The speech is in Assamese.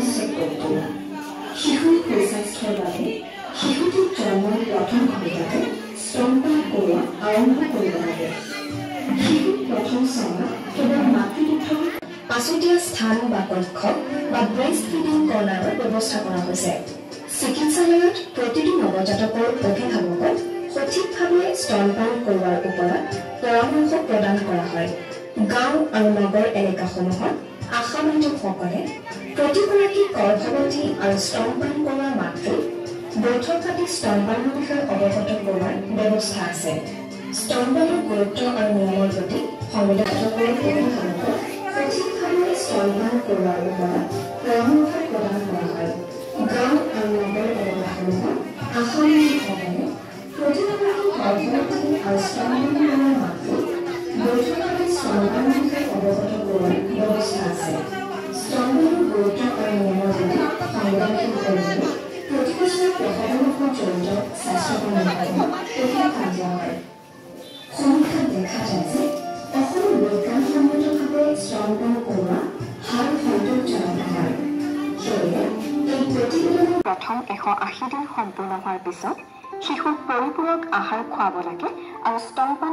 নিশ্চিত কৰি তোলা শিশুৰ সুস্বাস্থ্যৰ বাবে শিশুটিক জন্মৰ প্ৰথম ঘণ্টাতে স্তনপান কৰোৱা আৰম্ভ কৰিব লাগে শিশুক প্ৰথম ছমাহ কেৱল মাতৃদুগ্ধৰ পাছতীয়া স্থান বা কক্ষ বা ব্ৰেষ্ট ফিডিং কৰ্ণাৰৰ ব্যৱস্থা কৰা হৈছে চিকিৎসালয়ত প্ৰতিটো নৱজাতকৰ অভিভাৱকক সঠিকভাৱে স্তনপান কৰোৱাৰ ওপৰত পৰামৰ্শ প্ৰদান কৰা হয় গাঁও আৰু নগৰ এলেকাসমূহত বাইদেউসকলে প্ৰতিগৰাকী গৰ্ভৱতী আৰু স্তনপান কৰোৱা মাতৃক বৈঠক পাতি স্তনপানৰ বিষয়ে অৱগত কৰোৱাৰ ব্যৱস্থা আছে। স্তনপানৰ গুৰুত্ব আৰু নিয়মৰ প্ৰতি সংবেদনসকলৰ অভিভাৱকক সঠিকভাৱে স্তনপান কৰোৱাৰ ওপৰত পৰামৰ্শ প্ৰদান কৰা হয়। গাঁও আৰু নগৰ আশা বাইদেউসকলে প্ৰতিগৰাকী গৰ্ভৱতী আৰু মাতৃক প্ৰথম এশ আশী দিন সম্পূৰ্ণ হোৱাৰ পিছত শিশুক পৰিপূৰক আহাৰ খুৱাব লাগে আৰু স্তনপান